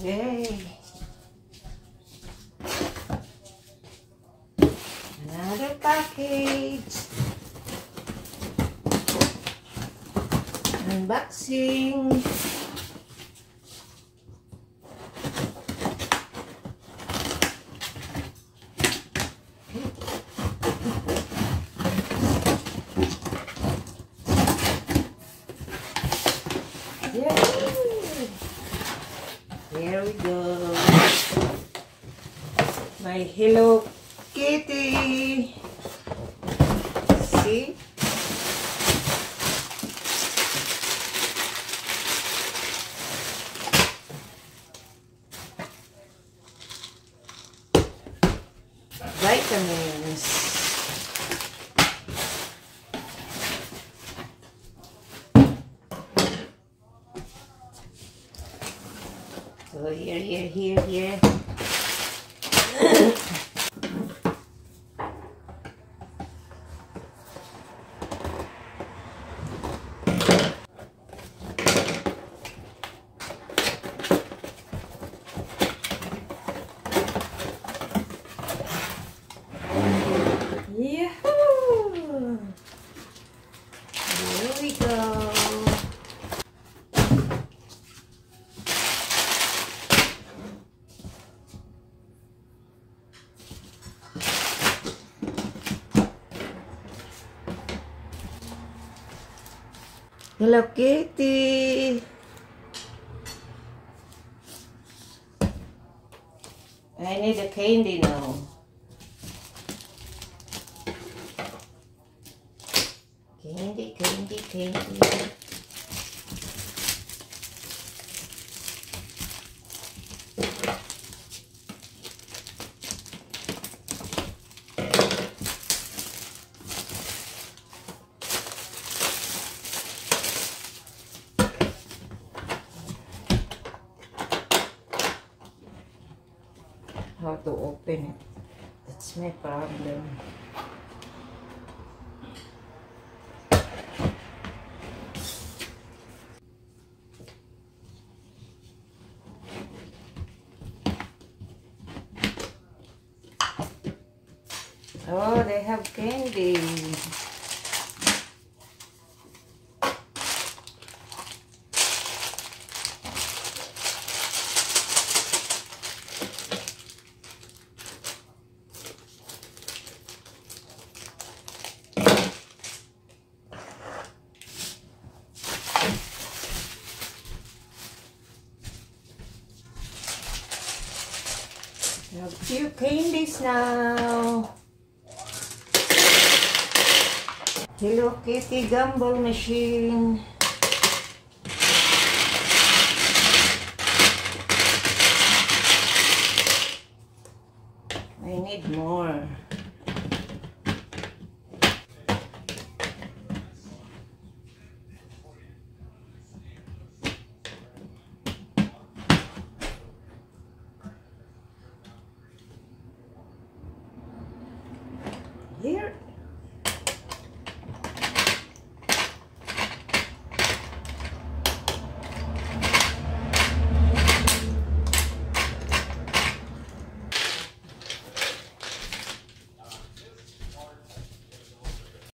Yay! Another package. Unboxing. There we go. My Hello Kitty. See? Vitamins. So here, here, here, here. Hello Kitty. I need a candy now. How to open it? That's my problem. Oh, they have candy. I have to clean this now. Hello Kitty Gumball Machine. I need more.